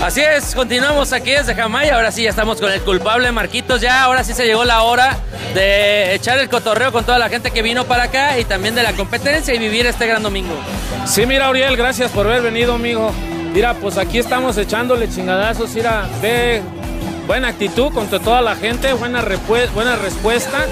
Así es, continuamos aquí desde Jamaica. Ahora sí, ya estamos con el culpable Marquitos. Ya, ahora sí se llegó la hora de echar el cotorreo con toda la gente que vino para acá y también de la competencia y vivir este gran domingo. Sí, mira, Auriel, gracias por haber venido, amigo. Mira, pues aquí estamos echándole chingadazos. Mira, ve, buena actitud contra toda la gente, buena, buena respuesta.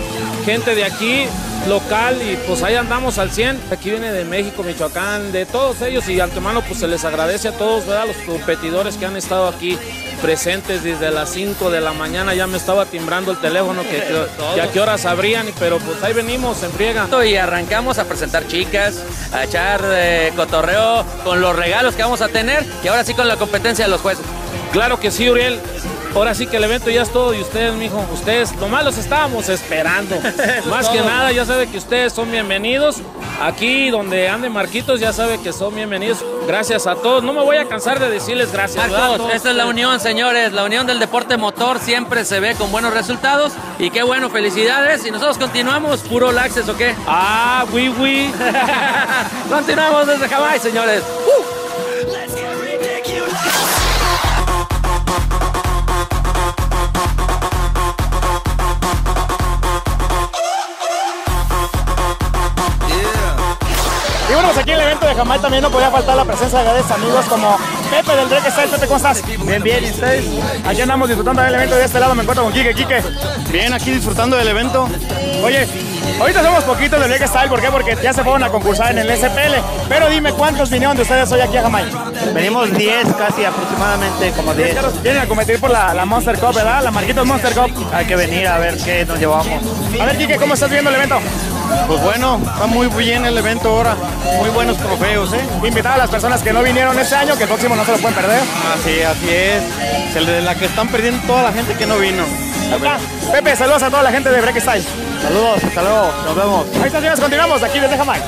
Gente de aquí, local y pues ahí andamos al 100. Aquí viene de México, Michoacán, de todos ellos y antemano pues se les agradece a todos, ¿verdad? Los competidores que han estado aquí presentes desde las 5 de la mañana. Ya me estaba timbrando el teléfono que, que, a qué horas abrían, pero pues ahí venimos en friega. Y arrancamos a presentar chicas, a echar eh, cotorreo con los regalos que vamos a tener y ahora sí con la competencia de los jueces. Claro que sí, Uriel. Ahora sí que el evento ya es todo y ustedes, mijo, ustedes, nomás los estábamos esperando. Más que nada, ya sabe que ustedes son bienvenidos. Aquí donde ande Marquitos, ya sabe que son bienvenidos. Gracias a todos. No me voy a cansar de decirles gracias. Marcos, esta es la unión, señores. La unión del deporte motor siempre se ve con buenos resultados. Y qué bueno, felicidades. Y nosotros continuamos, puro laxes, ¿o qué? Ah, oui, oui. continuamos desde Jamaica, señores. Uh. Aquí en el evento de Jamaica también no podía faltar la presencia de grandes amigos como Pepe del Drake Style. Pepe, ¿cómo estás? Bien, bien, ¿y ustedes? Aquí andamos disfrutando del evento de este lado, me encuentro con Quique. Quique. Bien, aquí disfrutando del evento. Oye, ahorita somos poquitos del Drake Style, ¿por qué? Porque ya se fueron a concursar en el SPL. Pero dime, ¿cuántos vinieron de ustedes hoy aquí a Jamaica? Venimos 10 casi aproximadamente, como 10. Vienen a competir por la, Monster Cup, ¿verdad? La Marquitos Monster Cup. Hay que venir a ver qué nos llevamos. A ver, Quique, ¿cómo estás viendo el evento? Pues bueno, está muy bien el evento ahora. Muy buenos trofeos, ¿eh? Invitar a las personas que no vinieron este año, que el próximo no se lo pueden perder. Así, así es. Es de la que están perdiendo toda la gente que no vino. Pepe, saludos a toda la gente de Break Style. Saludos, hasta luego, nos vemos. Ahí está, señores, continuamos aquí desde Jamaica.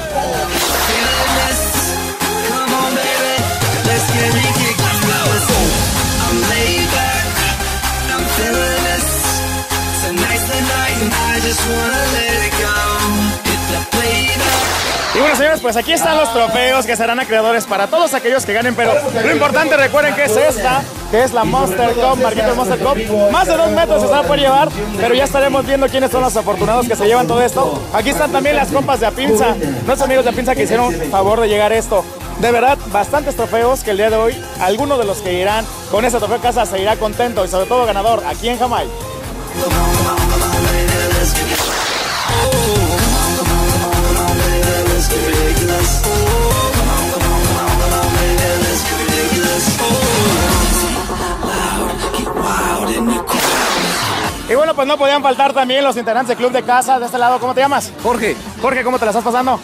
Señores, pues aquí están los trofeos que serán acreedores para todos aquellos que ganen, pero lo importante, recuerden que es esta, que es la Monster Cup, Marquito Monster Cup. Más de dos metros se a poder llevar, pero ya estaremos viendo quiénes son los afortunados que se llevan todo esto. Aquí están también las compas de Apinza, nuestros amigos de Apinza que hicieron favor de llegar esto. De verdad, bastantes trofeos que el día de hoy, alguno de los que irán con ese trofeo a casa se irá contento y sobre todo ganador aquí en Jamaica. Pues no podían faltar también los integrantes del club de casa de este lado. ¿Cómo te llamas? Jorge. Jorge, ¿cómo te la estás pasando?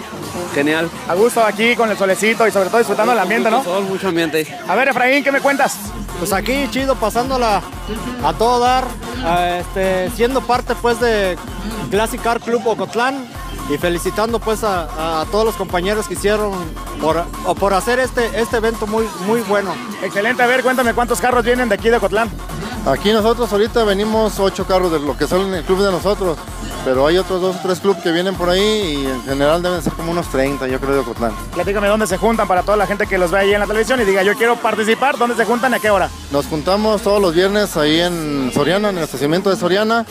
Genial. A gusto aquí con el solecito y sobre todo disfrutando del ambiente, ¿no? Todo mucho ambiente. A ver, Efraín, ¿qué me cuentas? Pues aquí chido, pasándola a todo dar, este, siendo parte pues de Classic Car Club Ocotlán y felicitando pues a, todos los compañeros que hicieron por, por hacer este, este evento muy, muy bueno. Excelente, a ver, cuéntame cuántos carros vienen de aquí de Ocotlán. Aquí nosotros ahorita venimos ocho carros de lo que son el club de nosotros, pero hay otros dos o tres clubes que vienen por ahí y en general deben ser como unos 30, yo creo, de Ocotlán. Platícame dónde se juntan para toda la gente que los ve ahí en la televisión y diga yo quiero participar, ¿dónde se juntan y a qué hora? Nos juntamos todos los viernes ahí en Soriana, en el estacionamiento de Soriana.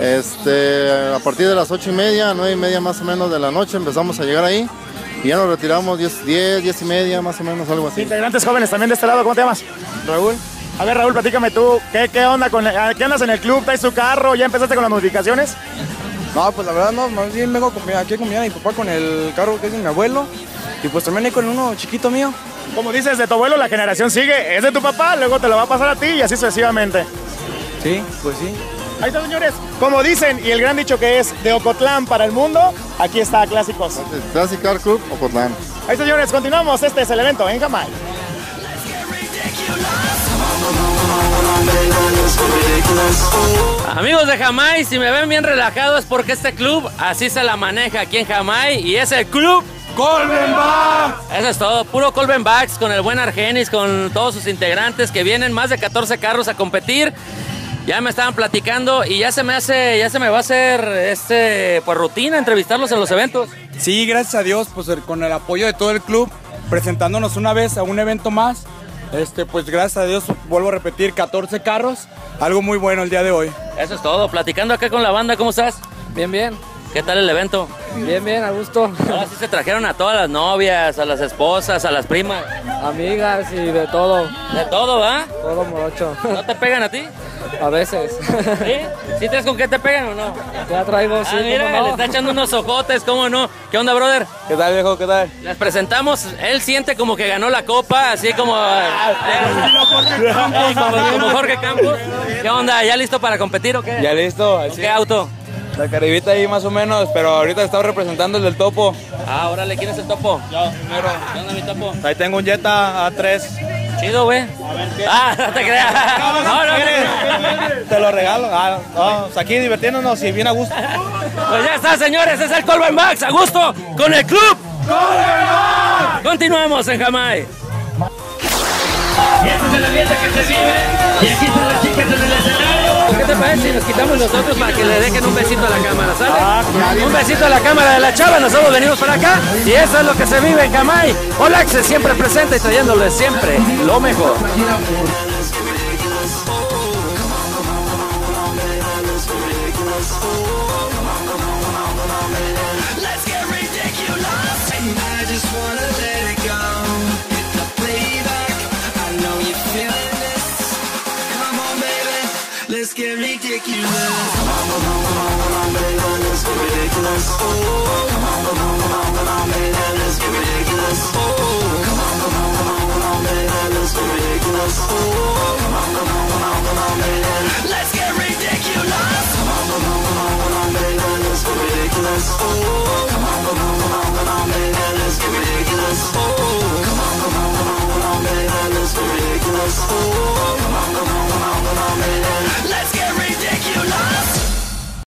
Este, a partir de las ocho y media, nueve y media más o menos de la noche empezamos a llegar ahí y ya nos retiramos 10, 10, 10 y media más o menos, algo así. Integrantes jóvenes también de este lado, ¿cómo te llamas? Raúl. A ver, Raúl, platícame tú, ¿qué, qué onda con qué andas en el club? ¿Traes tu carro? ¿Ya empezaste con las modificaciones? No, pues la verdad no, más bien vengo aquí a mi papá con el carro que es de mi abuelo y pues también con uno chiquito mío. Como dices, de tu abuelo la generación sigue, es de tu papá, luego te lo va a pasar a ti y así sucesivamente. Sí, pues sí. Ahí está, señores. Como dicen, y el gran dicho que es de Ocotlán para el mundo, aquí está Clásicos. Classic Car Club, Ocotlán. Ahí está, señores, continuamos. Este es el evento en Jamaica. Amigos de Jamai, si me ven bien relajado es porque este club así se la maneja aquí en Jamai y es el club Colben Eso es todo, puro Colben Bags con el buen Argenis, con todos sus integrantes que vienen más de 14 carros a competir. Ya me estaban platicando y ya se me hace, ya se me va a hacer este pues rutina entrevistarlos en los eventos. Sí, gracias a Dios, pues con el apoyo de todo el club, presentándonos una vez a un evento más Este, pues gracias a Dios, vuelvo a repetir, 14 carros. Algo muy bueno el día de hoy. Eso es todo. Platicando acá con la banda, ¿cómo estás? Bien, bien. ¿Qué tal el evento? Bien, bien, a gusto. Ahora sí se trajeron a todas las novias, a las esposas, a las primas. Amigas y de todo. De todo, ¿va? Todo morocho. ¿No te pegan a ti? A veces. ¿Sí? ¿Sí traes con qué te pegan o no? Ya traigo, sí, ah, mira, ¿cómo no? le está echando unos ojotes, ¿cómo no? ¿Qué onda, brother? ¿Qué tal, viejo? ¿Qué tal? Les presentamos, él siente como que ganó la copa, así como... como, como Jorge Campos. ¿Qué onda? ¿Ya listo para competir o qué? Ya listo. ¿Con qué auto? La caribita ahí más o menos, pero ahorita estaba representando el del topo. Ah, órale, ¿quién es el topo? Yo, primero. ¿Qué onda, mi topo? Ahí tengo un Jetta A3. Chido, güey. Ah, no te creas. No, no, no. Te lo regalo. Ah, no, pues aquí divirtiéndonos y bien a gusto. Pues ya está, señores, es el Colben Max, a gusto, con el club. Continuamos en Jamai. Y este es el ambiente que se vive. Y aquí están las chicas en el escenario. ¿Qué te parece si nos quitamos nosotros para que le dejen un besito a la cámara, ¿sale? un besito a la cámara de la chava, nosotros venimos para acá y eso es lo que se vive en Jamai. Olax siempre presente y trayéndole siempre lo mejor. Get ridiculous. Come on, come on, come on, come on, baby. Let's get ridiculous. Oh, come on, come on,